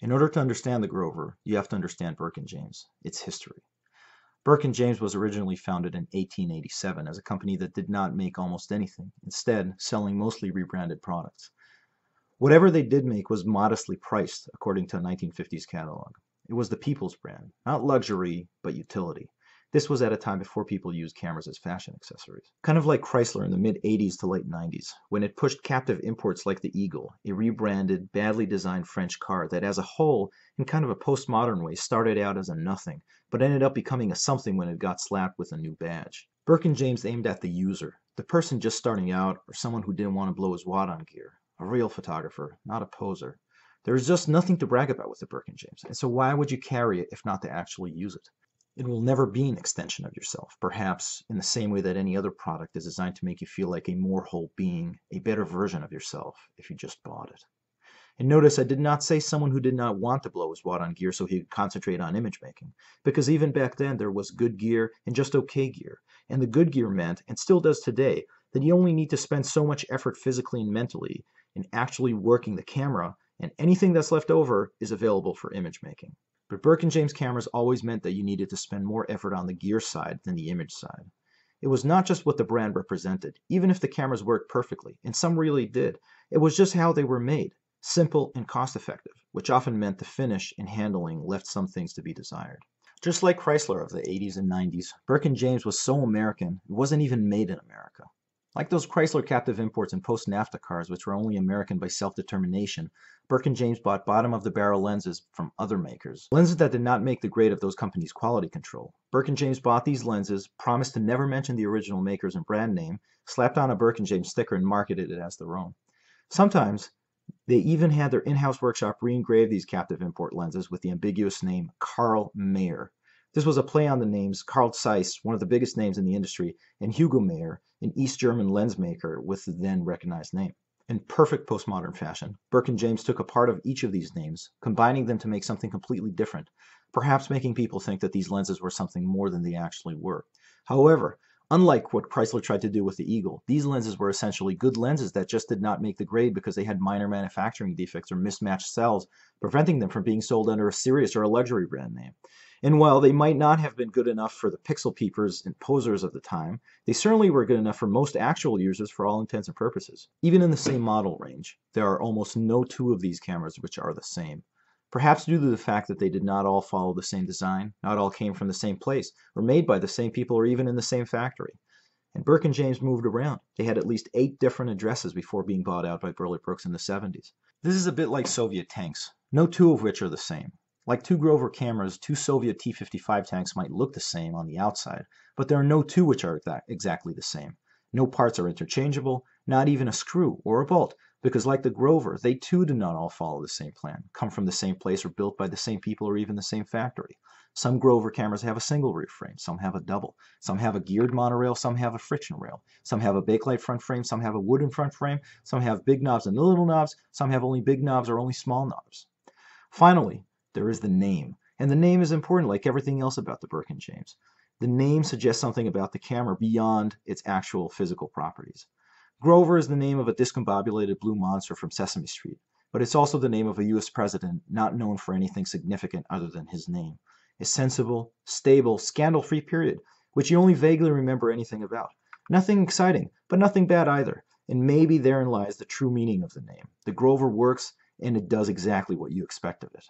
In order to understand the Grover, you have to understand Burke and James, its history. Burke and James was originally founded in 1887 as a company that did not make almost anything, instead selling mostly rebranded products. Whatever they did make was modestly priced, according to a 1950s catalog. It was the people's brand, not luxury, but utility. This was at a time before people used cameras as fashion accessories. Kind of like Chrysler in the mid 80s to late 90s, when it pushed captive imports like the Eagle, a rebranded, badly designed French car that as a whole, in kind of a postmodern way, started out as a nothing, but ended up becoming a something when it got slapped with a new badge. Burke and James aimed at the user, the person just starting out or someone who didn't want to blow his wad on gear a real photographer, not a poser. There is just nothing to brag about with the Burke and James, and so why would you carry it if not to actually use it? It will never be an extension of yourself, perhaps in the same way that any other product is designed to make you feel like a more whole being, a better version of yourself, if you just bought it. And notice I did not say someone who did not want to blow his wad on gear so he could concentrate on image making, because even back then there was good gear and just okay gear, and the good gear meant, and still does today, that you only need to spend so much effort physically and mentally in actually working the camera, and anything that's left over is available for image making. But Burke and James cameras always meant that you needed to spend more effort on the gear side than the image side. It was not just what the brand represented, even if the cameras worked perfectly, and some really did. It was just how they were made, simple and cost effective, which often meant the finish and handling left some things to be desired. Just like Chrysler of the 80s and 90s, Burke and James was so American, it wasn't even made in America. Like those Chrysler captive imports and post-NAFTA cars, which were only American by self-determination, Burke and James bought bottom-of-the-barrel lenses from other makers. Lenses that did not make the grade of those companies' quality control. Burke and James bought these lenses, promised to never mention the original makers and brand name, slapped on a Burke and James sticker and marketed it as their own. Sometimes, they even had their in-house workshop re-engrave these captive import lenses with the ambiguous name Carl Mayer. This was a play on the names Carl Zeiss, one of the biggest names in the industry, and Hugo Meyer, an East German lens maker with the then recognized name. In perfect postmodern fashion, Burke and James took a part of each of these names, combining them to make something completely different, perhaps making people think that these lenses were something more than they actually were. However, unlike what Chrysler tried to do with the Eagle, these lenses were essentially good lenses that just did not make the grade because they had minor manufacturing defects or mismatched cells, preventing them from being sold under a serious or a luxury brand name. And while they might not have been good enough for the pixel peepers and posers of the time, they certainly were good enough for most actual users for all intents and purposes. Even in the same model range, there are almost no two of these cameras which are the same. Perhaps due to the fact that they did not all follow the same design, not all came from the same place, were made by the same people or even in the same factory. And Burke and James moved around. They had at least eight different addresses before being bought out by Burleigh Brooks in the 70s. This is a bit like Soviet tanks, no two of which are the same. Like two Grover cameras, two Soviet T-55 tanks might look the same on the outside, but there are no two which are exactly the same. No parts are interchangeable, not even a screw or a bolt, because like the Grover, they too do not all follow the same plan, come from the same place or built by the same people or even the same factory. Some Grover cameras have a single rear frame, some have a double. Some have a geared monorail, some have a friction rail. Some have a Bakelite front frame, some have a wooden front frame, some have big knobs and little knobs, some have only big knobs or only small knobs. Finally, there is the name. And the name is important like everything else about the Burke and James. The name suggests something about the camera beyond its actual physical properties. Grover is the name of a discombobulated blue monster from Sesame Street, but it's also the name of a US president not known for anything significant other than his name. A sensible, stable, scandal-free period, which you only vaguely remember anything about. Nothing exciting, but nothing bad either. And maybe therein lies the true meaning of the name. The Grover works, and it does exactly what you expect of it.